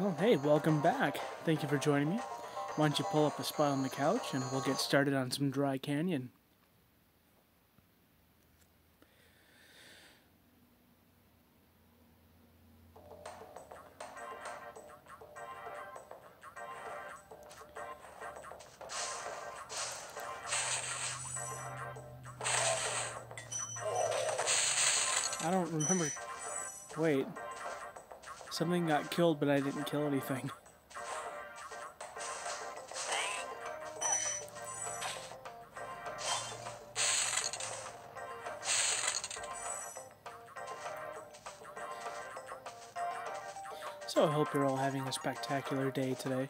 Well, hey, welcome back. Thank you for joining me. Why don't you pull up a spot on the couch and we'll get started on some Dry Canyon. I don't remember. Wait. Something got killed, but I didn't kill anything. So I hope you're all having a spectacular day today.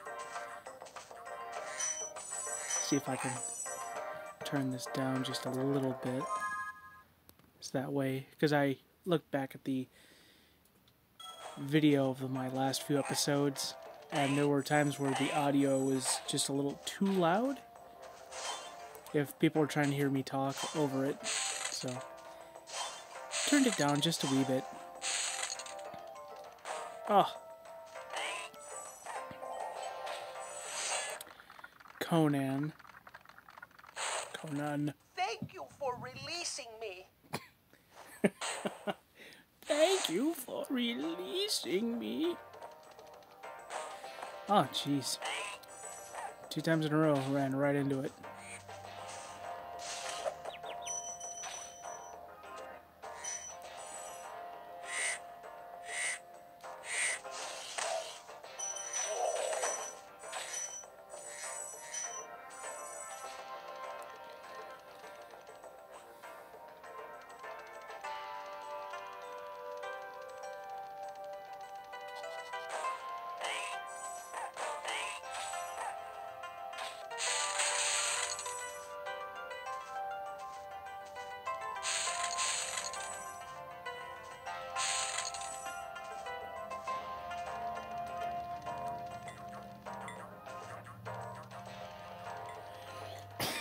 See if I can turn this down just a little bit. It's that way, because I looked back at the video of my last few episodes, and there were times where the audio was just a little too loud. If people were trying to hear me talk over it, so turned it down just a wee bit. Oh. Conan. Conan. Thank you for releasing me. Thank you for releasing me. Oh, jeez. Two times in a row, ran right into it.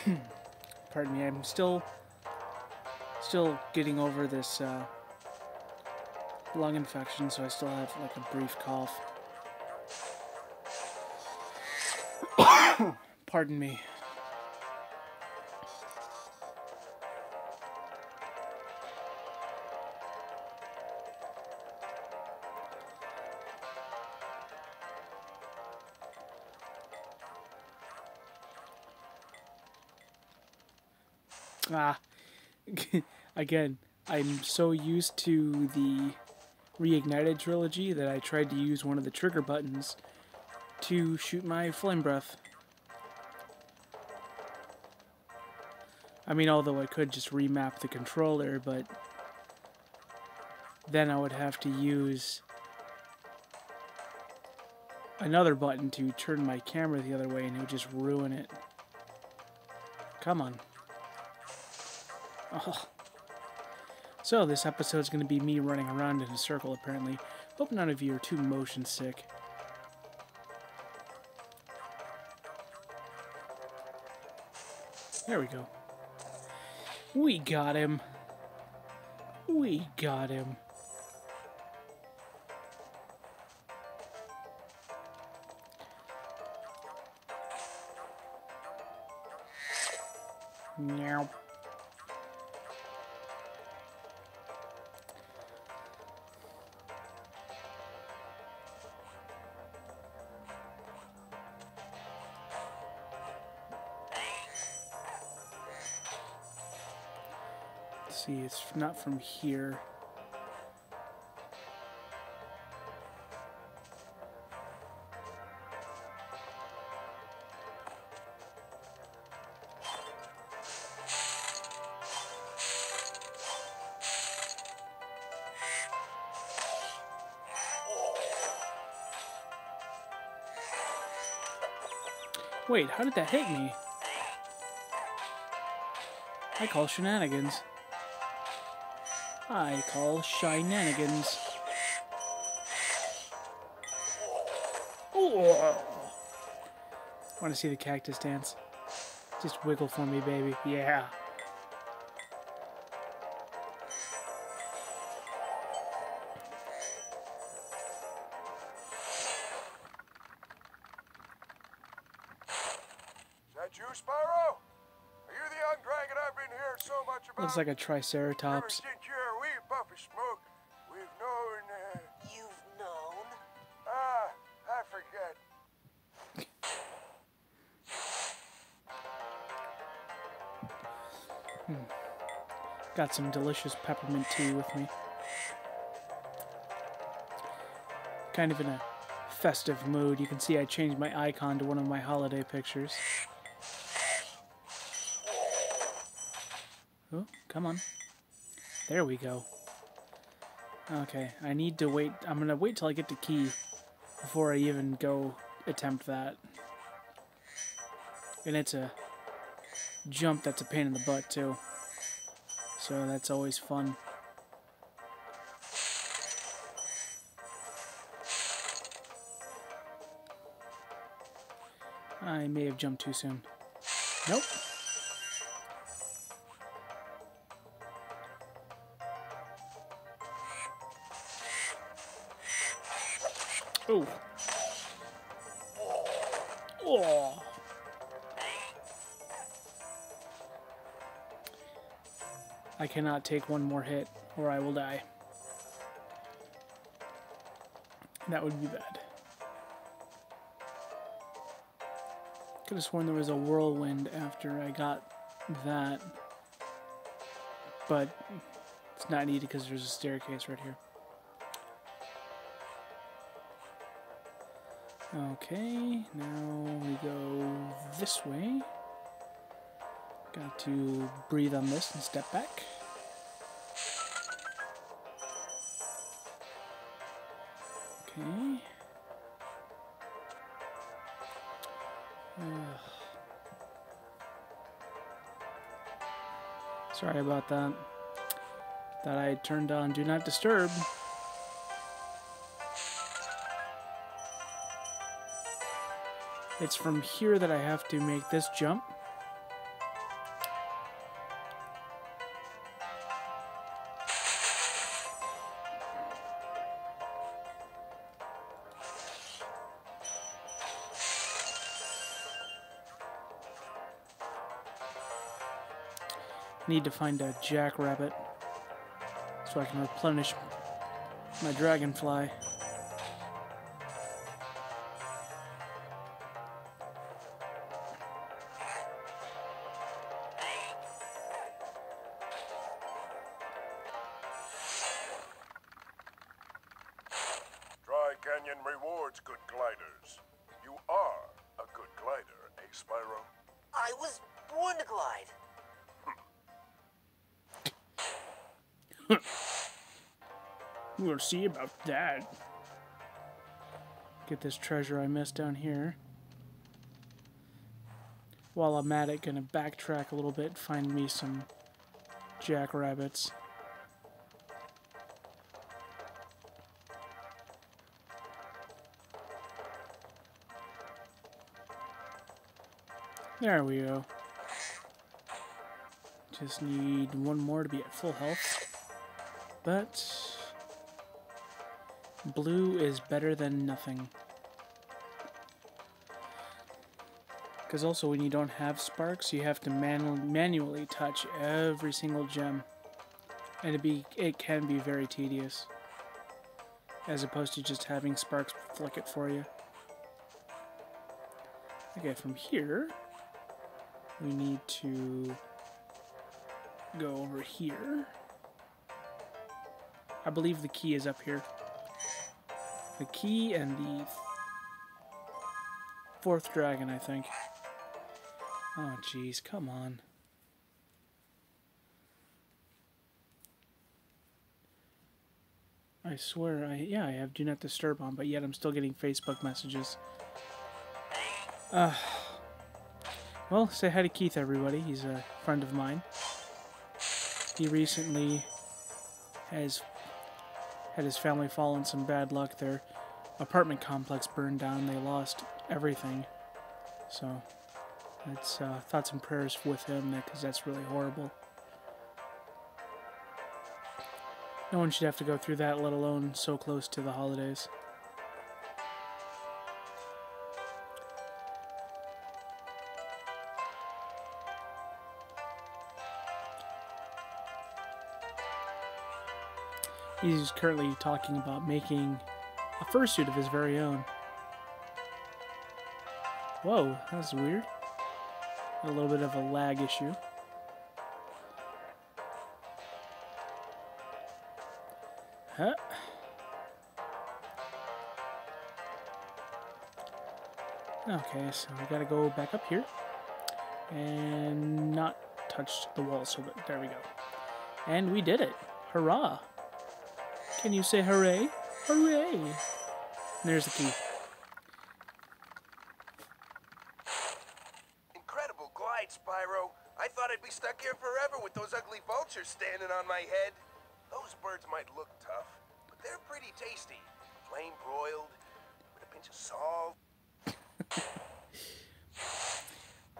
Pardon me, I'm still still getting over this uh, lung infection, so I still have like a brief cough. Pardon me. Ah, again, I'm so used to the Reignited trilogy that I tried to use one of the trigger buttons to shoot my flame breath. I mean, although I could just remap the controller, but then I would have to use another button to turn my camera the other way and it would just ruin it. Come on. Oh. So, this episode is going to be me running around in a circle, apparently. Hope none of you are too motion sick. There we go. We got him. We got him. See, it's not from here. Wait, how did that hit me? I call shenanigans. I call shenanigans. Ooh. Want to see the cactus dance? Just wiggle for me, baby. Yeah. Looks like a triceratops since you're a wee puffy smoke, we've known, uh, You've known? ah, I forget. Got some delicious peppermint tea with me. Kind of in a festive mood. You can see I changed my icon to one of my holiday pictures. Oh, come on. There we go. Okay, I need to wait. I'm gonna wait till I get the key before I even go attempt that. And it's a jump that's a pain in the butt, too. So that's always fun. I may have jumped too soon. Nope. I cannot take one more hit or I will die. That would be bad. Could have sworn there was a whirlwind after I got that. But it's not needed because there's a staircase right here. Okay, now we go this way. Got to breathe on this and step back. Okay. Ugh. Sorry about that. That I turned on Do Not Disturb. It's from here that I have to make this jump. Need to find a jackrabbit so I can replenish my dragonfly. We'll see about that. Get this treasure I missed down here. While I'm at it, gonna backtrack a little bit, find me some jackrabbits. There we go. Just need one more to be at full health. But blue is better than nothing. Because also when you don't have Sparx, you have to manu manually touch every single gem. And it be it can be very tedious. As opposed to just having Sparx flick it for you. Okay, from here, we need to go over here. I believe the key is up here. The key and the fourth dragon, I think. Oh, jeez, come on. I swear, I yeah, I have Do Not Disturb on, but yet I'm still getting Facebook messages. Uh, well, say hi to Keith, everybody. He's a friend of mine. He recently has had his family fall in some bad luck. Their apartment complex burned down. They lost everything. So, it's uh, thoughts and prayers with him because that's really horrible. No one should have to go through that, let alone so close to the holidays. He's currently talking about making a fursuit of his very own. Whoa, that's weird. A little bit of a lag issue. Huh? Okay, so we gotta go back up here and not touch the wall. So there we go. And we did it. Hurrah! Can you say hooray? Hooray! And there's the key. Incredible glide, Spyro. I thought I'd be stuck here forever with those ugly vultures standing on my head. Those birds might look tough, but they're pretty tasty. Flame broiled, with a pinch of salt.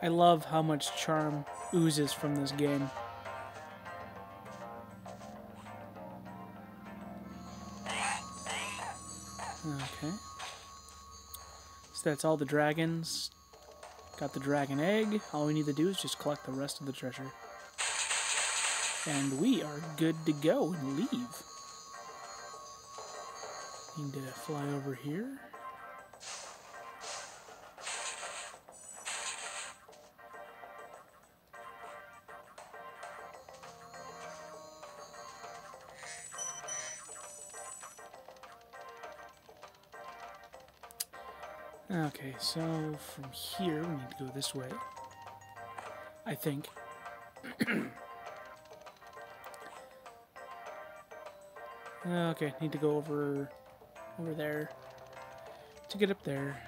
I love how much charm oozes from this game. Okay. So that's all the dragons. Got the dragon egg. All we need to do is just collect the rest of the treasure. And we are good to go and leave. Need to fly over here. So from here we need to go this way. I think. okay, need to go over over there to get up there.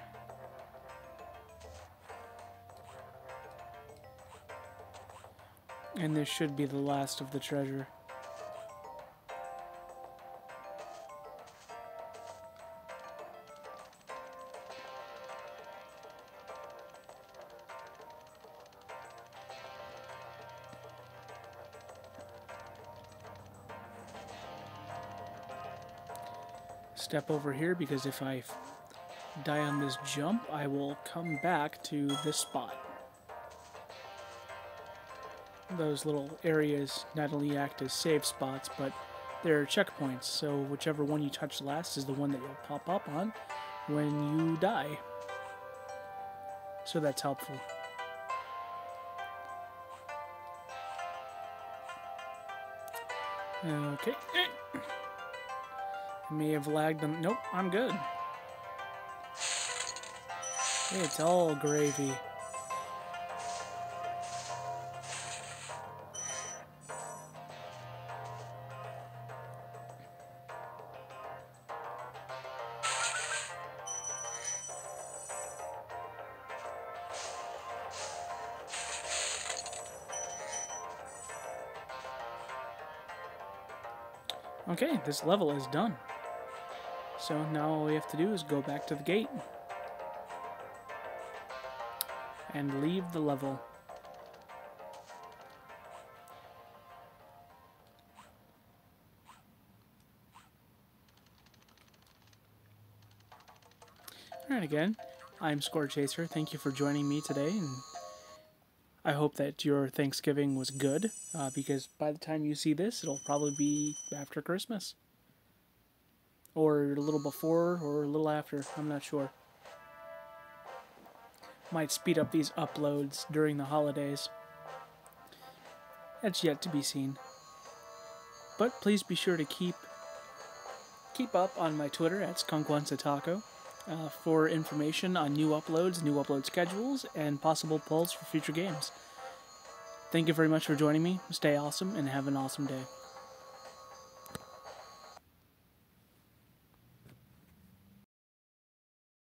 And this should be the last of the treasure. Step over here because if I die on this jump, I will come back to this spot. Those little areas not only act as save spots, but they're checkpoints, so whichever one you touch last is the one that you'll pop up on when you die. So that's helpful. Okay. May have lagged them. Nope, I'm good. It's all gravy. Okay, this level is done. So now all we have to do is go back to the gate and leave the level. Alright again, I'm Score Chaser. Thank you for joining me today and I hope that your Thanksgiving was good uh, because by the time you see this it'll probably be after Christmas or a little before or a little after. I'm not sure. Might speed up these uploads during the holidays. That's yet to be seen. But please be sure to keep keep up on my Twitter at skunkwantsataco uh, for information on new uploads, new upload schedules, and possible polls for future games. Thank you very much for joining me. Stay awesome and have an awesome day.